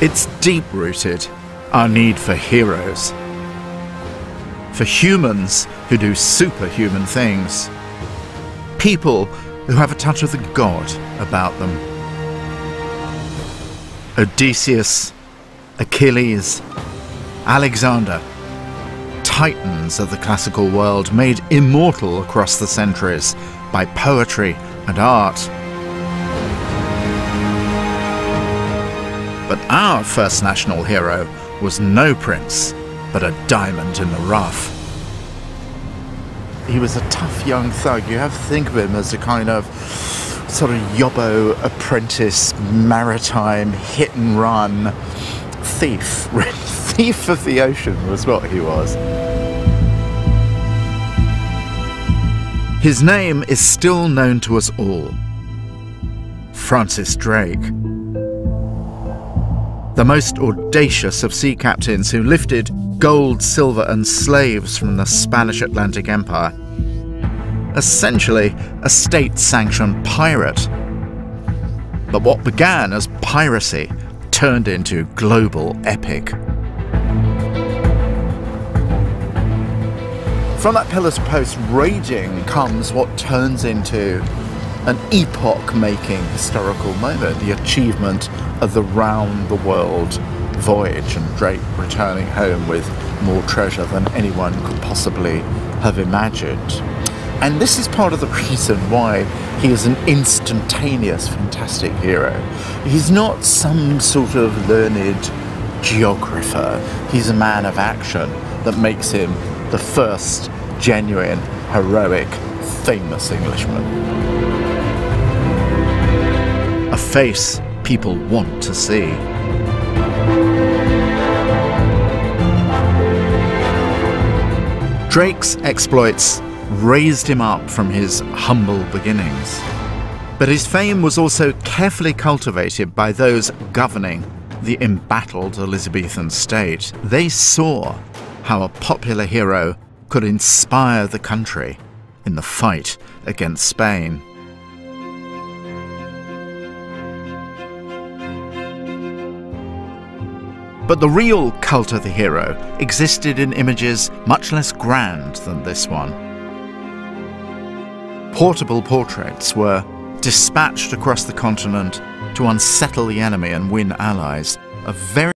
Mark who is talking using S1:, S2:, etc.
S1: It's deep rooted, our need for heroes. For humans who do superhuman things. People who have a touch of the god about them. Odysseus, Achilles, Alexander, titans of the classical world made immortal across the centuries by poetry and art. But our first national hero was no prince, but a diamond in the rough. He was a tough young thug. You have to think of him as a kind of sort of yobbo apprentice, maritime hit and run thief. thief of the ocean was what he was. His name is still known to us all Francis Drake. The most audacious of sea captains who lifted gold, silver, and slaves from the Spanish Atlantic Empire. Essentially, a state sanctioned pirate. But what began as piracy turned into global epic. From that Pillars Post raging comes what turns into an epoch making historical moment, the achievement of the round the world voyage and Drake returning home with more treasure than anyone could possibly have imagined. And this is part of the reason why he is an instantaneous, fantastic hero. He's not some sort of learned geographer, he's a man of action that makes him the first genuine, heroic, famous Englishman. Face people want to see. Drake's exploits raised him up from his humble beginnings. But his fame was also carefully cultivated by those governing the embattled Elizabethan state. They saw how a popular hero could inspire the country in the fight against Spain. But the real cult of the hero existed in images much less grand than this one. Portable portraits were dispatched across the continent to unsettle the enemy and win allies, a very